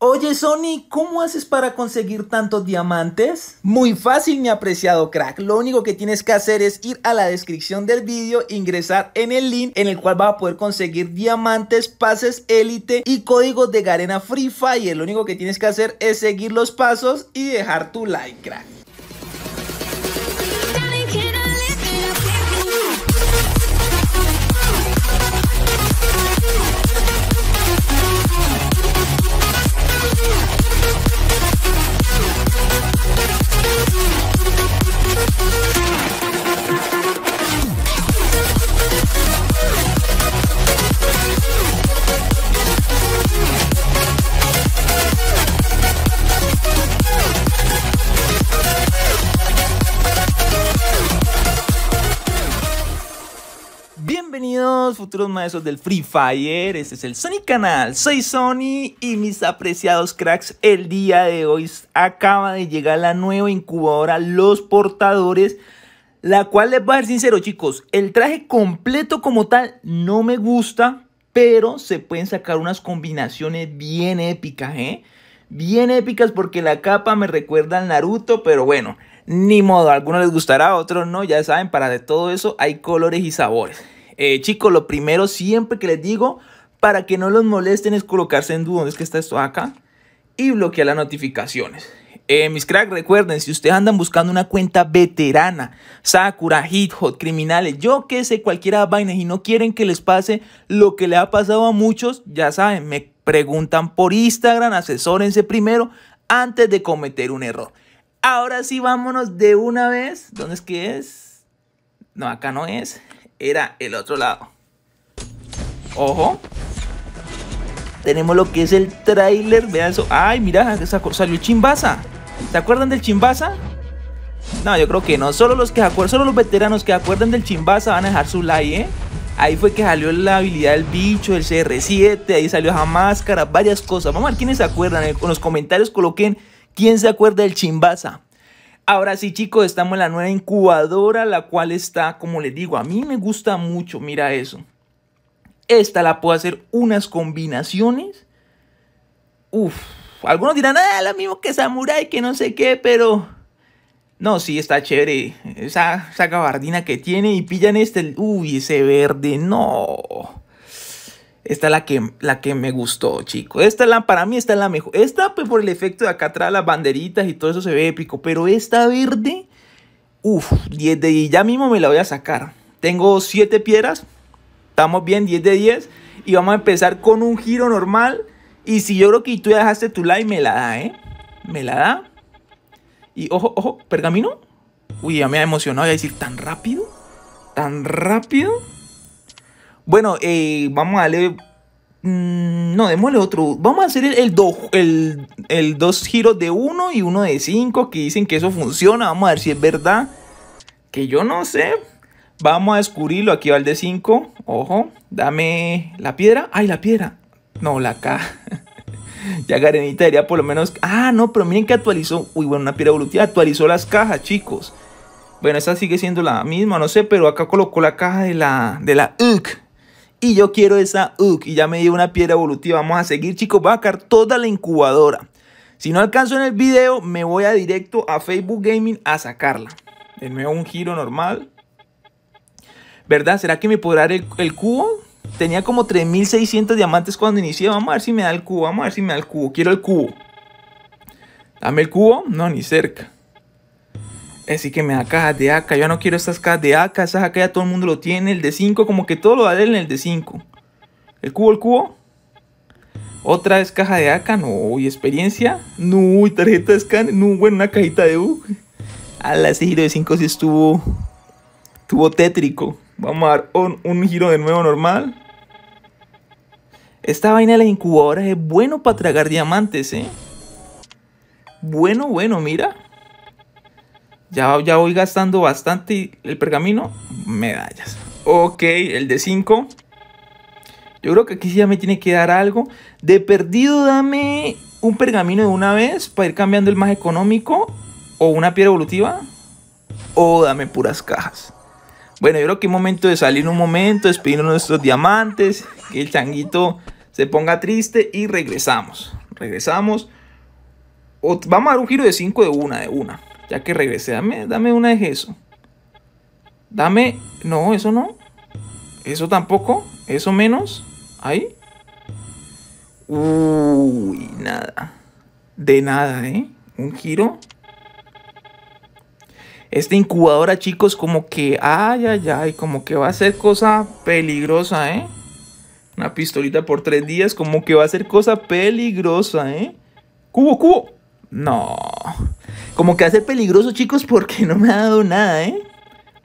Oye Sony, ¿cómo haces para conseguir tantos diamantes? Muy fácil mi apreciado crack, lo único que tienes que hacer es ir a la descripción del vídeo, ingresar en el link en el cual vas a poder conseguir diamantes, pases élite y códigos de Garena Free Fire. Lo único que tienes que hacer es seguir los pasos y dejar tu like crack. Futuros maestros del Free Fire, este es el Sony Canal, soy Sony y mis apreciados cracks, el día de hoy acaba de llegar la nueva incubadora Los Portadores, la cual les voy a ser sincero chicos, el traje completo como tal no me gusta, pero se pueden sacar unas combinaciones bien épicas, ¿eh? Bien épicas porque la capa me recuerda al Naruto, pero bueno, ni modo, algunos les gustará, otros no, ya saben, para de todo eso hay colores y sabores. Eh, chicos, lo primero siempre que les digo, para que no los molesten es colocarse en duda, es que está esto acá, y bloquear las notificaciones. Eh, mis cracks, recuerden, si ustedes andan buscando una cuenta veterana, Sakura, Hit Hot, criminales, yo que sé, cualquiera vaina y no quieren que les pase lo que le ha pasado a muchos, ya saben, me preguntan por Instagram, asesórense primero antes de cometer un error. Ahora sí, vámonos de una vez. ¿Dónde es que es? No, acá no es. Era el otro lado. Ojo. Tenemos lo que es el tráiler. Vean eso. Ay, mira, salió Chimbaza. ¿Se acuerdan del Chimbaza? No, yo creo que no. Solo los que solo los veteranos que acuerdan del Chimbaza van a dejar su like, ¿eh? Ahí fue que salió la habilidad del bicho, el CR7, ahí salió esa máscara, varias cosas. Vamos a ver quiénes se acuerdan. En los comentarios coloquen quién se acuerda del Chimbaza. Ahora sí, chicos, estamos en la nueva incubadora, la cual está, como les digo, a mí me gusta mucho, mira eso. Esta la puedo hacer unas combinaciones. Uf, algunos dirán, ah, lo mismo que Samurai, que no sé qué, pero... No, sí, está chévere. Esa, esa gabardina que tiene y pillan este... Uy, ese verde, no. Esta es la que, la que me gustó, chicos. Esta la, para mí esta es la mejor. Esta, pues por el efecto de acá atrás, las banderitas y todo eso se ve épico. Pero esta verde, uff, 10 de 10. Ya mismo me la voy a sacar. Tengo 7 piedras. Estamos bien, 10 de 10. Y vamos a empezar con un giro normal. Y si yo creo que tú ya dejaste tu like, me la da, ¿eh? Me la da. Y ojo, ojo, pergamino. Uy, ya me ha emocionado. Voy a decir, ¿tan rápido? ¿Tan rápido? Bueno, eh, vamos a darle... Mm, no, démosle otro. Vamos a hacer el, el, el, dos giros de uno y uno de cinco que dicen que eso funciona. Vamos a ver si es verdad. Que yo no sé. Vamos a descubrirlo. Aquí va el de 5. Ojo. Dame la piedra. Ay, la piedra. No, la K. ya Garenita diría por lo menos... Ah, no, pero miren que actualizó. Uy, bueno, una piedra evolutiva. Actualizó las cajas, chicos. Bueno, esa sigue siendo la misma, no sé, pero acá colocó la caja de la, de la UC. Y yo quiero esa UC y ya me dio una piedra evolutiva. Vamos a seguir, chicos. Voy a sacar toda la incubadora. Si no alcanzo en el video, me voy a directo a Facebook Gaming a sacarla. De nuevo un giro normal. ¿Verdad? ¿Será que me podrá dar el, cubo? Tenía como 3600 diamantes cuando inicié. Vamos a ver si me da el cubo. Vamos a ver si me da el cubo. Quiero el cubo. Dame el cubo. No, ni cerca. Así que me da cajas de AK. Yo no quiero estas cajas de AK. Esas AK ya todo el mundo lo tiene. El de 5, como que todo lo da en el de 5. El cubo, el cubo. Otra vez caja de AK. No, y experiencia. No, tarjeta de scan. No, bueno, una cajita de U. A la ese giro de 5 sí estuvo. Estuvo tétrico. Vamos a dar un, un giro de nuevo normal. Esta vaina de la incubadora es bueno para tragar diamantes, ¿eh? Bueno, bueno, mira. Ya, ya voy gastando bastante el pergamino. Medallas. Ok, el de 5. Yo creo que aquí sí ya me tiene que dar algo. De perdido dame un pergamino de una vez para ir cambiando el más económico. O una piedra evolutiva. O dame puras cajas. Bueno, yo creo que es momento de salir un momento, despedirnos nuestros diamantes. Que el changuito se ponga triste y regresamos. regresamos. vamos a dar un giro de 5 de una, de una. Ya que regresé, dame, dame una de eso. Dame, no, eso no. Eso tampoco, eso menos. Ahí. Uy, nada. De nada, ¿eh? Un giro. Esta incubadora, chicos, como que, ay, ay, ay, como que va a ser cosa peligrosa, ¿eh? Una pistolita por tres días, como que va a ser cosa peligrosa, ¿eh? Cubo, cubo. No. Como que va a ser peligroso, chicos, porque no me ha dado nada, ¿eh?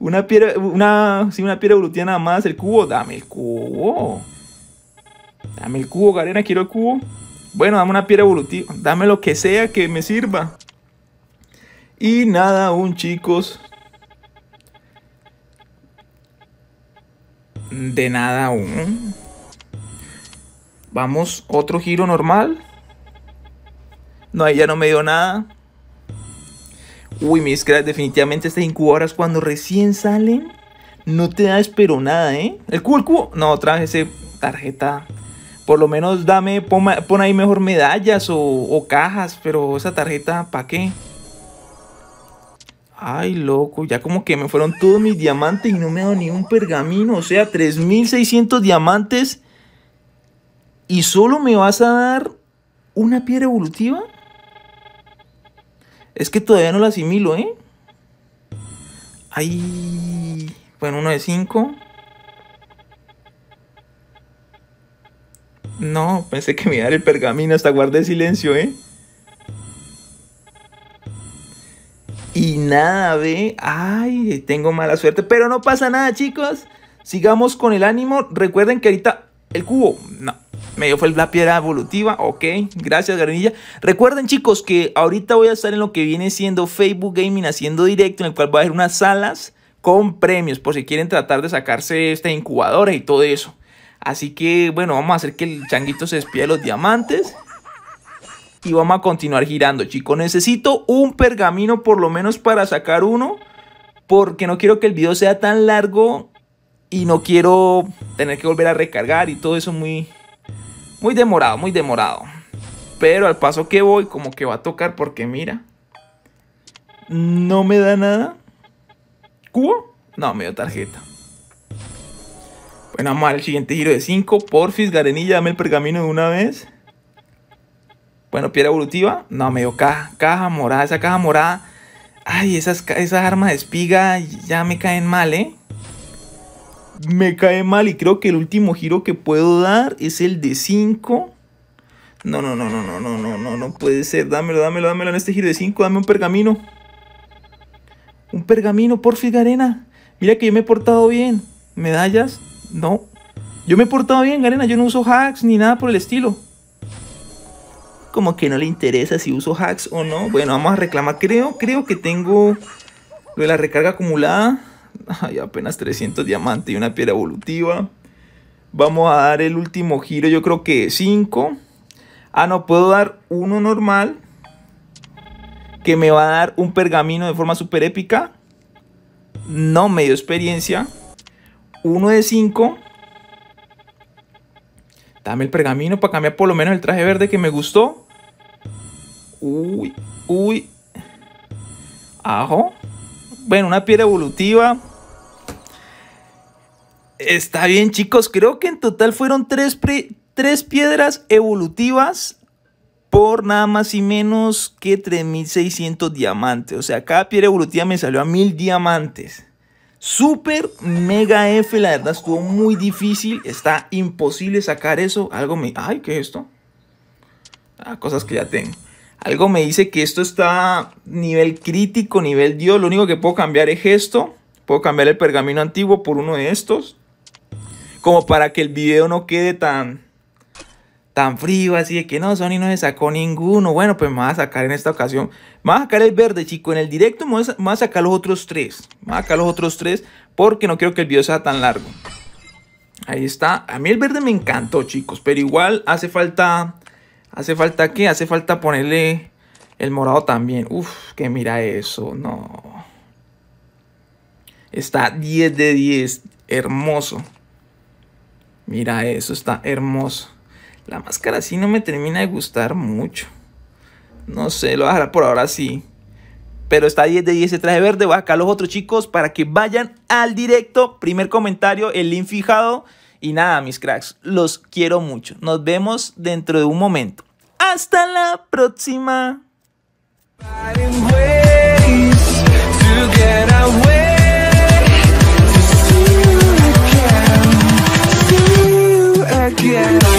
Una piedra, una, sí, una piedra evolutiva nada más, el cubo. Dame el cubo. Dame el cubo, Garena, quiero el cubo. Bueno, dame una piedra evolutiva. Dame lo que sea que me sirva. Y nada aún, chicos. De nada aún. Vamos, otro giro normal. No, ahí ya no me dio nada. Uy, mis cracks, definitivamente estas incubadoras cuando recién salen no te da espero nada, ¿eh? El cubo, el cubo. No, traje ese tarjeta por lo menos dame, pon, ahí mejor medallas o, cajas, pero esa tarjeta, ¿para qué? Ay, loco, ya como que me fueron todos mis diamantes y no me ha dado ni un pergamino. O sea, 3600 diamantes. ¿Y solo me vas a dar una piedra evolutiva? Es que todavía no la asimilo, ¿eh? Ay, bueno, uno de 5. No, pensé que me iba a dar el pergamino, hasta guardé silencio, ¿eh? Y nada, ve. Ay, tengo mala suerte. Pero no pasa nada, chicos. Sigamos con el ánimo. Recuerden que ahorita el cubo. No. Me dio fue la piedra evolutiva. Ok. Gracias, Garinilla. Recuerden, chicos, que ahorita voy a estar en lo que viene siendo Facebook Gaming haciendo directo. En el cual voy a hacer unas salas con premios. Por si quieren tratar de sacarse esta incubadora y todo eso. Así que, bueno, vamos a hacer que el changuito se despide de los diamantes. Y vamos a continuar girando, chicos. Necesito un pergamino por lo menos para sacar uno. Porque no quiero que el video sea tan largo. Y no quiero tener que volver a recargar y todo eso muy, muy demorado, muy demorado. Pero al paso que voy, como que va a tocar porque mira. No me da nada. ¿Cubo? No, me dio tarjeta. Bueno, vamos al siguiente giro de 5. Porfis, Garenilla, dame el pergamino de una vez. Bueno, piedra evolutiva. No, me dio caja, caja morada. Esa caja morada. Ay, esas, esas armas de espiga ya me caen mal, ¿eh? Me cae mal y creo que el último giro que puedo dar es el de 5. No, no, no, no, no, no, no, no, no puede ser. Dámelo, dámelo, dámelo en este giro de 5. Dame un pergamino. Un pergamino, porfis, Garena. Mira que yo me he portado bien. Medallas. No. Yo me he portado bien, Garena. Yo no uso hacks ni nada por el estilo. Como que no le interesa si uso hacks o no. Bueno, vamos a reclamar. Creo, creo que tengo lo de la recarga acumulada. Hay apenas 300 diamantes y una piedra evolutiva. Vamos a dar el último giro, yo creo que 5. Ah, no, puedo dar uno normal. Que me va a dar un pergamino de forma super épica. No me dio experiencia. 1 de 5. Dame el pergamino para cambiar por lo menos el traje verde que me gustó. Uy, uy. Ajo. Bueno, una piedra evolutiva. Está bien, chicos. Creo que en total fueron tres, tres piedras evolutivas por nada más y menos que 3600 diamantes. O sea, cada piedra evolutiva me salió a 1000 diamantes. Super mega F, la verdad estuvo muy difícil. Está imposible sacar eso. Algo me... Ay, ¿qué es esto? Ah, cosas que ya tengo. Algo me dice que esto está nivel crítico, nivel Dios. Lo único que puedo cambiar es esto. Puedo cambiar el pergamino antiguo por uno de estos. Como para que el video no quede tan tan frío, así de que no, Sony no se sacó ninguno. Bueno, pues me va a sacar en esta ocasión. Me va a sacar el verde, chico. En el directo me va a sacar los otros tres. Me va a sacar los otros tres porque no quiero que el video sea tan largo. Ahí está. A mí el verde me encantó, chicos. Pero igual hace falta... ¿Hace falta qué? Hace falta ponerle el morado también. Uf, que mira eso. No. Está 10 de 10. Hermoso. Mira eso, está hermoso. La máscara sí no me termina de gustar mucho. No sé, lo voy a dejar por ahora sí. Pero está 10 de 10 ese traje verde. Voy a los otros chicos para que vayan al directo. Primer comentario, el link fijado. Y nada, mis cracks, los quiero mucho. Nos vemos dentro de un momento. Hasta la próxima. quiero.